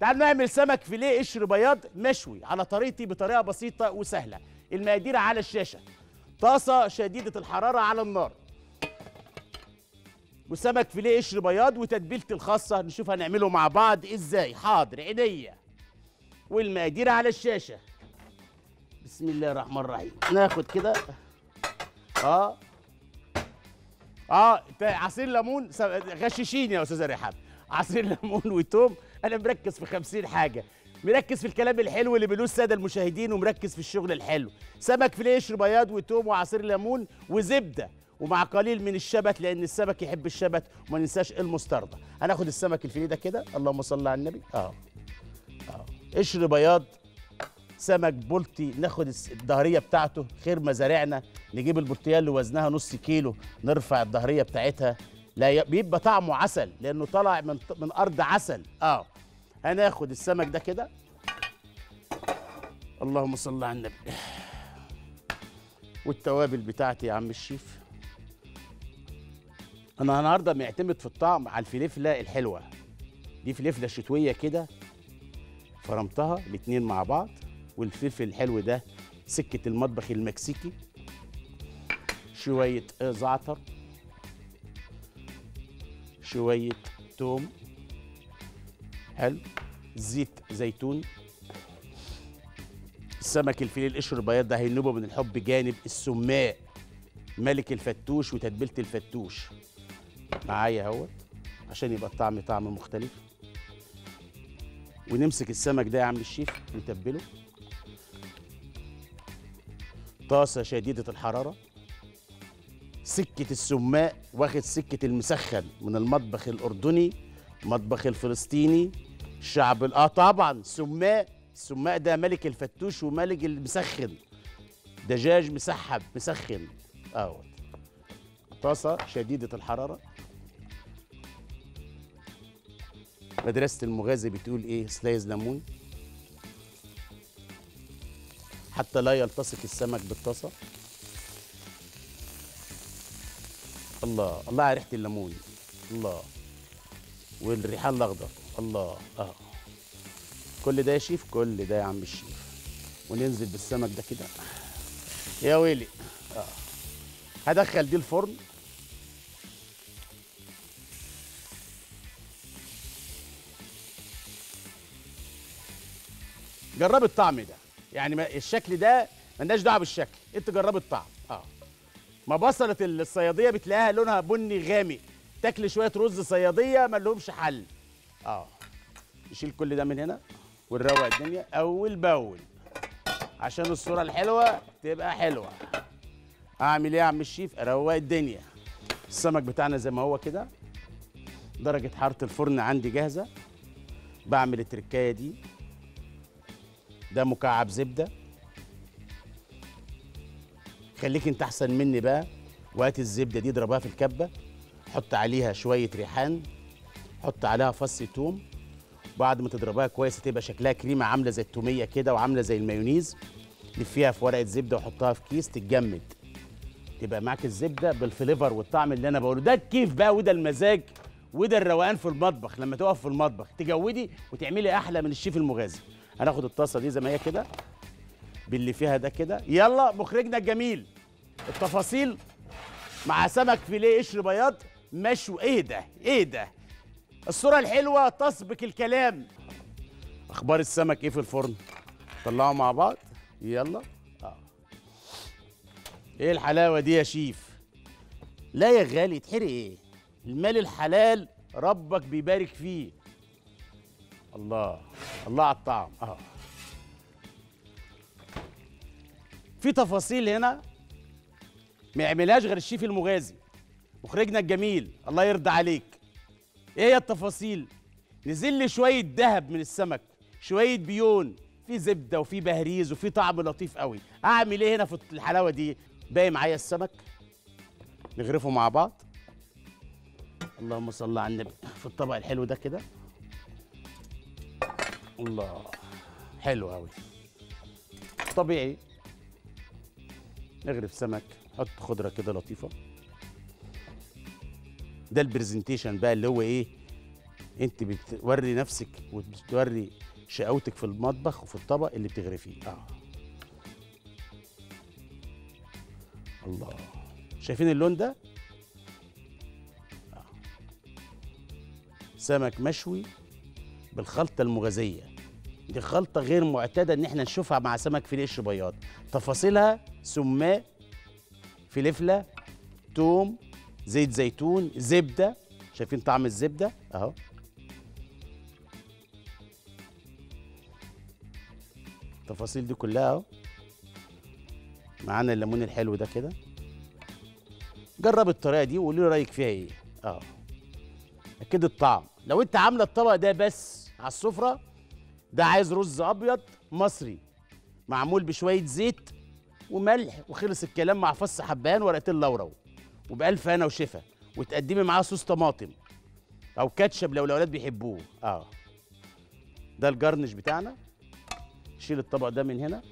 تعال نعمل سمك فيليه قشر بياض مشوي على طريقتي بطريقة بسيطة وسهلة. المقادير على الشاشة. طاسة شديدة الحرارة على النار. وسمك فيليه قشر بياض وتتبيلتي الخاصة نشوف هنعمله مع بعض إزاي. حاضر عينيا. والمقادير على الشاشة. بسم الله الرحمن الرحيم. ناخد كده. آه. آه عصير ليمون غششيني يا أستاذة رحاب عصير ليمون وتوم أنا مركز في خمسين حاجة. مركز في الكلام الحلو اللي بيقولوه السادة المشاهدين ومركز في الشغل الحلو. سمك فيليه قشر بياض وتوم وعصير ليمون وزبدة. ومع قليل من الشبت لأن السمك يحب الشبت وما ننساش المستردة. هناخد السمك الفيليه ده كده. اللهم صل على النبي. آه. آه. قشر بياض سمك بلطي ناخد الظهريه بتاعته. خير مزارعنا نجيب البلطيه اللي وزنها نص كيلو. نرفع الظهريه بتاعتها. لا. بيبقى طعمه عسل لأنه طالع من من أرض عسل. آه. هناخد السمك ده كده. اللهم صل على النبي. والتوابل بتاعتي يا عم الشيف. أنا النهارده معتمد في الطعم على الفلفله الحلوة. دي فلفله شتوية كده فرمتها الاتنين مع بعض والفلفل الحلو ده سكة المطبخ المكسيكي شوية آه، زعتر. شوية توم. حلو زيت زيتون؟ السمك الفيليه القشر البياض ده هينوبه من الحب جانب السماء. ملك الفتوش وتتبيلة الفتوش. معايا أهوت عشان يبقى الطعم طعم مختلف. ونمسك السمك ده يا عم الشيف نتبله. طاسة شديدة الحرارة. سكة السماء واخد سكة المسخن من المطبخ الأردني المطبخ الفلسطيني الشعب ال- آه طبعا سماء السماء ده ملك الفتوش وملك المسخن. دجاج مسحب مسخن. اهو طاسة شديدة الحرارة. مدرسة المغازي بتقول إيه؟ سلايز ليمون حتى لا يلتصق السمك بالطاسة. الله الله على ريحة الليمون الله. والريحان الأخضر؟ الله آه. كل ده يا شيف؟ كل ده يا عم الشيف. وننزل بالسمك ده كده. يا ويلي آه. هدخل دي الفرن. جرب الطعم ده. يعني الشكل ده ملناش دعوة بالشكل. انت جرب الطعم آه. ما بصلة الصياديه بتلاقيها لونها بني غامق. تاكل شوية رز صيادية ما لهمش حل. آه. نشيل كل ده من هنا ونروق الدنيا أول بأول. عشان الصورة الحلوة تبقى حلوة. أعمل إيه يا عم الشيف؟ اروق الدنيا. السمك بتاعنا زي ما هو كده. درجة حرارة الفرن عندي جاهزة. بعمل التركاية دي. ده مكعب زبدة. خليك انت احسن مني بقى. وهات الزبدة دي اضربها في الكبة. حط عليها شوية ريحان. حط عليها فص توم. بعد ما تضربها كويس تبقى شكلها كريمة عاملة زي التومية كده وعاملة زي المايونيز. لفيها في ورقة زبدة وحطها في كيس تتجمد. تبقى معاك الزبدة بال flavor والطعم اللي أنا بقوله. ده الكيف بقى وده المزاج وده الروقان في المطبخ. لما تقف في المطبخ تجودي وتعملي أحلى من الشيف المغازي. هناخد الطاسة دي زي ما هي كده. باللي فيها ده كده. يلا مخرجنا الجميل. التفاصيل مع سمك فيليه قشر بياض. مشوي إيه ده؟ إيه ده؟ الصورة الحلوة تسبق الكلام. أخبار السمك إيه في الفرن؟ طلعوا مع بعض؟ يلا. آه. إيه الحلاوة دي يا شيف؟ لا يا غالي تحرق إيه؟ المال الحلال ربك بيبارك فيه. الله. الله على الطعم. آه. في تفاصيل هنا ما يعملهاش غير الشيف المغازي مخرجنا الجميل الله يرضى عليك. إيه هي التفاصيل؟ نزل لي شوية ذهب من السمك شوية بيون في زبدة وفي بهريز وفي طعم لطيف قوي. أعمل إيه هنا في الحلاوة دي؟ باقي معايا السمك؟ نغرفه مع بعض. اللهم صل على النبي في الطبق الحلو ده كده. الله حلو قوي. طبيعي. نغرف سمك حط خضرة كده لطيفة. ده البرزنتيشن بقى اللي هو إيه أنت بتوري نفسك وبتوري شقاوتك في المطبخ وفي الطبق اللي بتغرفيه. آه. الله. شايفين اللون ده؟ آه. سمك مشوي بالخلطة المغازيه دي خلطه غير معتادة إن إحنا نشوفها مع سمك فيليه قش بياض. تفاصيلها سماق فلفلة توم زيت زيتون زبدة. شايفين طعم الزبدة؟ أهو. التفاصيل دي كلها أهو. معانا الليمون الحلو ده كده. جرب الطريقة دي وقولي لي رأيك فيها إيه. آه أكيد الطعم. لو أنت عاملة الطبق ده بس على السفرة ده عايز رز أبيض مصري معمول بشوية زيت وملح وخلص الكلام مع فص حبان ورقتين لورا وبألف هنا وشفا وتقدمي معاه صوص طماطم أو كاتشب لو الأولاد بيحبوه. آه. ده الجرنش بتاعنا. شيل الطبق ده من هنا.